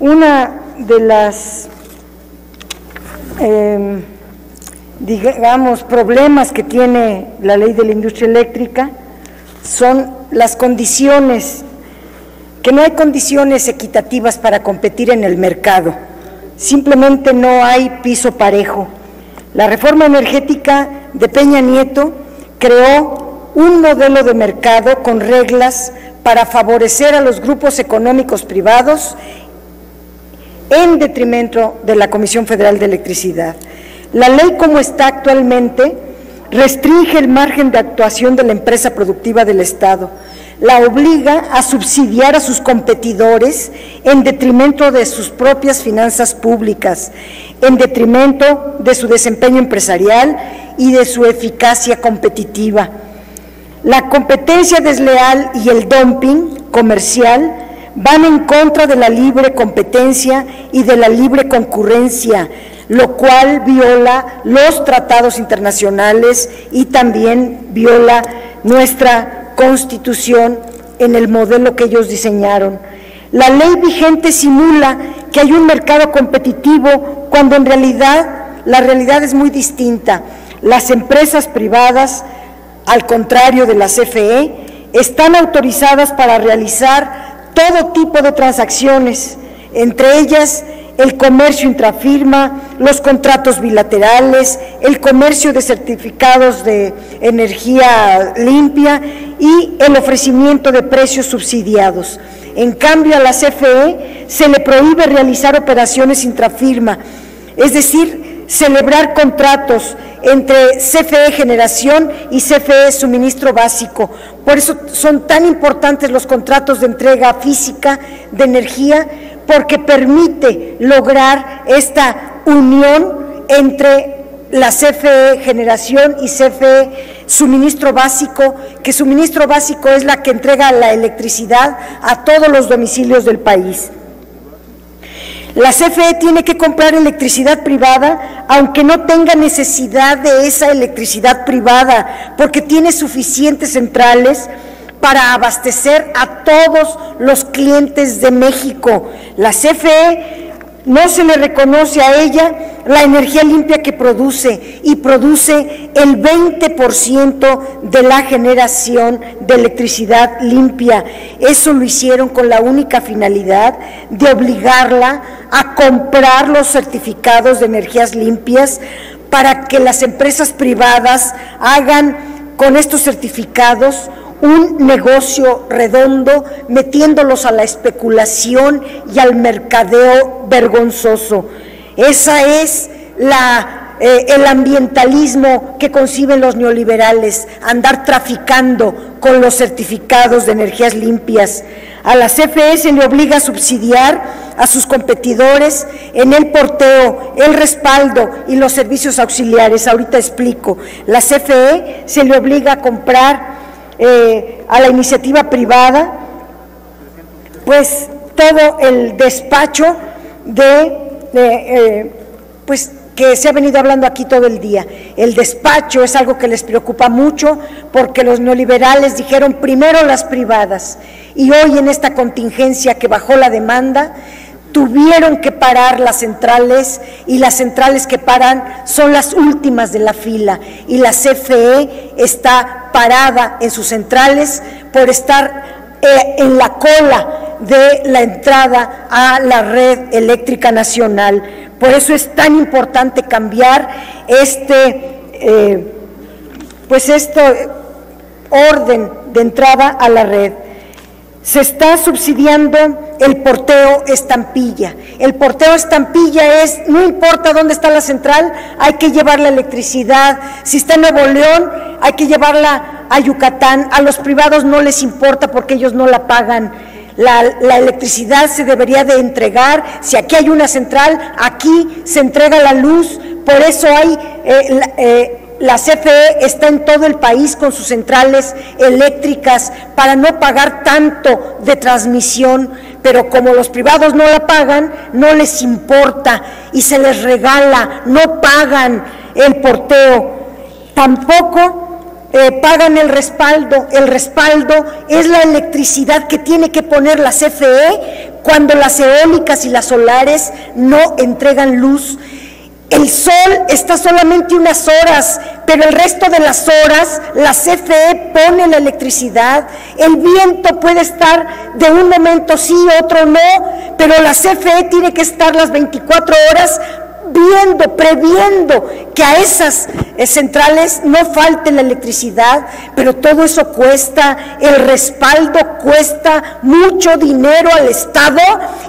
Una de las, eh, digamos, problemas que tiene la ley de la industria eléctrica son las condiciones, que no hay condiciones equitativas para competir en el mercado, simplemente no hay piso parejo. La reforma energética de Peña Nieto creó un modelo de mercado con reglas para favorecer a los grupos económicos privados en detrimento de la Comisión Federal de Electricidad. La ley como está actualmente restringe el margen de actuación de la empresa productiva del Estado, la obliga a subsidiar a sus competidores en detrimento de sus propias finanzas públicas, en detrimento de su desempeño empresarial y de su eficacia competitiva. La competencia desleal y el dumping comercial van en contra de la libre competencia y de la libre concurrencia, lo cual viola los tratados internacionales y también viola nuestra constitución en el modelo que ellos diseñaron. La ley vigente simula que hay un mercado competitivo cuando en realidad la realidad es muy distinta. Las empresas privadas, al contrario de la CFE, están autorizadas para realizar todo tipo de transacciones, entre ellas el comercio intrafirma, los contratos bilaterales, el comercio de certificados de energía limpia y el ofrecimiento de precios subsidiados. En cambio, a la CFE se le prohíbe realizar operaciones intrafirma, es decir, celebrar contratos entre CFE Generación y CFE Suministro Básico. Por eso son tan importantes los contratos de entrega física de energía, porque permite lograr esta unión entre la CFE Generación y CFE Suministro Básico, que suministro básico es la que entrega la electricidad a todos los domicilios del país. La CFE tiene que comprar electricidad privada, aunque no tenga necesidad de esa electricidad privada, porque tiene suficientes centrales para abastecer a todos los clientes de México. La CFE no se le reconoce a ella la energía limpia que produce y produce el 20% de la generación de electricidad limpia. Eso lo hicieron con la única finalidad de obligarla a comprar los certificados de energías limpias para que las empresas privadas hagan con estos certificados un negocio redondo metiéndolos a la especulación y al mercadeo vergonzoso. Esa es eh, el ambientalismo que conciben los neoliberales, andar traficando con los certificados de energías limpias. A la CFE se le obliga a subsidiar a sus competidores en el porteo, el respaldo y los servicios auxiliares. Ahorita explico. La CFE se le obliga a comprar eh, a la iniciativa privada, pues todo el despacho de, eh, pues que se ha venido hablando aquí todo el día. El despacho es algo que les preocupa mucho porque los neoliberales dijeron primero las privadas y hoy en esta contingencia que bajó la demanda, tuvieron que parar las centrales y las centrales que paran son las últimas de la fila y la CFE está parada en sus centrales por estar eh, en la cola de la entrada a la red eléctrica nacional. Por eso es tan importante cambiar este, eh, pues este orden de entrada a la red se está subsidiando el porteo estampilla. El porteo estampilla es, no importa dónde está la central, hay que llevar la electricidad. Si está en Nuevo León, hay que llevarla a Yucatán. A los privados no les importa porque ellos no la pagan. La, electricidad se debería de entregar. Si aquí hay una central, aquí se entrega la luz. Por eso hay... Eh, eh, la CFE está en todo el país con sus centrales eléctricas para no pagar tanto de transmisión, pero como los privados no la pagan, no les importa y se les regala, no pagan el porteo. Tampoco eh, pagan el respaldo. El respaldo es la electricidad que tiene que poner la CFE cuando las eólicas y las solares no entregan luz. El sol está solamente unas horas, pero el resto de las horas la CFE pone la electricidad. El viento puede estar de un momento sí, otro no, pero la CFE tiene que estar las 24 horas viendo, previendo que a esas eh, centrales no falte la electricidad, pero todo eso cuesta, el respaldo cuesta mucho dinero al Estado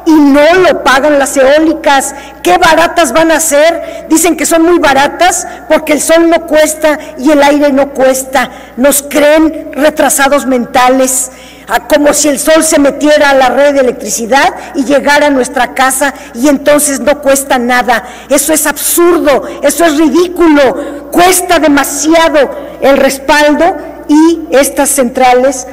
y no lo pagan las eólicas. ¿Qué baratas van a ser? Dicen que son muy baratas porque el sol no cuesta y el aire no cuesta. Nos creen retrasados mentales como si el sol se metiera a la red de electricidad y llegara a nuestra casa y entonces no cuesta nada. Eso es absurdo, eso es ridículo, cuesta demasiado el respaldo y estas centrales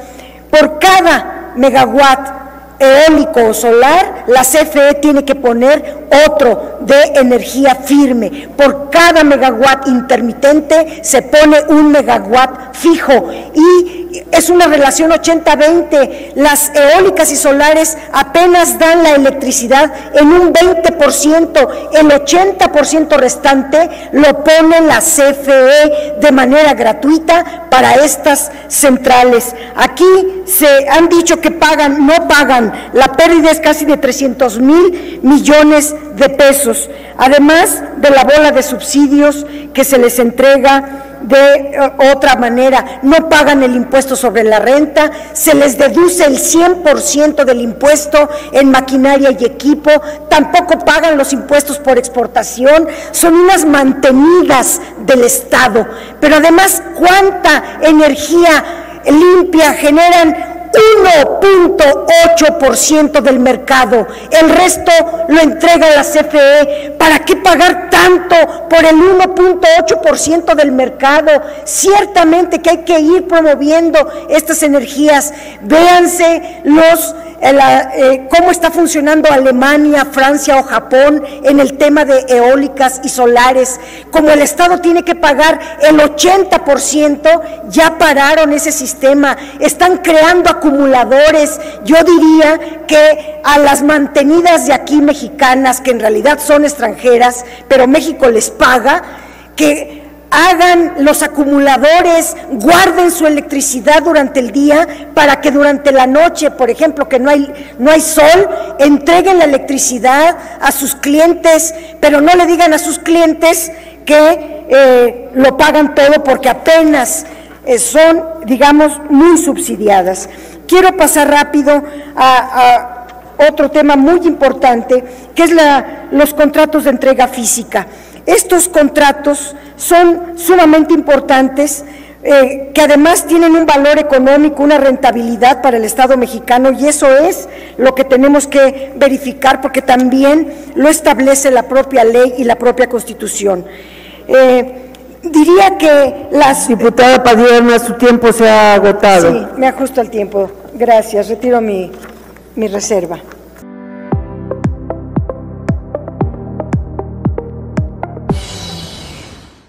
por cada megawatt eólico o solar, la CFE tiene que poner otro de energía firme. Por cada megawatt intermitente se pone un megawatt fijo y es una relación 80-20. Las eólicas y solares apenas dan la electricidad en un 20%, el 80% restante lo pone la CFE de manera gratuita para estas centrales. Aquí se han dicho que pagan, no pagan la pérdida es casi de 300 mil millones de pesos, además de la bola de subsidios que se les entrega de eh, otra manera, no pagan el impuesto sobre la renta, se les deduce el 100% del impuesto en maquinaria y equipo, tampoco pagan los impuestos por exportación, son unas mantenidas del Estado, pero además cuánta energía limpia generan 1.8% del mercado. El resto lo entrega la CFE. ¿Para qué pagar tanto por el 1.8% del mercado? Ciertamente que hay que ir promoviendo estas energías. Véanse los eh, cómo está funcionando Alemania, Francia o Japón en el tema de eólicas y solares. Como el Estado tiene que pagar el 80%, ya pararon ese sistema, están creando acumuladores. Yo diría que a las mantenidas de aquí mexicanas, que en realidad son extranjeras, pero México les paga, que hagan los acumuladores, guarden su electricidad durante el día para que durante la noche, por ejemplo, que no hay, no hay sol, entreguen la electricidad a sus clientes, pero no le digan a sus clientes que eh, lo pagan todo porque apenas eh, son, digamos, muy subsidiadas. Quiero pasar rápido a, otro tema muy importante, que es la, los contratos de entrega física. Estos contratos son sumamente importantes, eh, que además tienen un valor económico, una rentabilidad para el Estado mexicano y eso es lo que tenemos que verificar porque también lo establece la propia ley y la propia Constitución. Eh, diría que las... Diputada Padierna, su tiempo se ha agotado. Sí, me ajusto al tiempo. Gracias, retiro mi, mi reserva.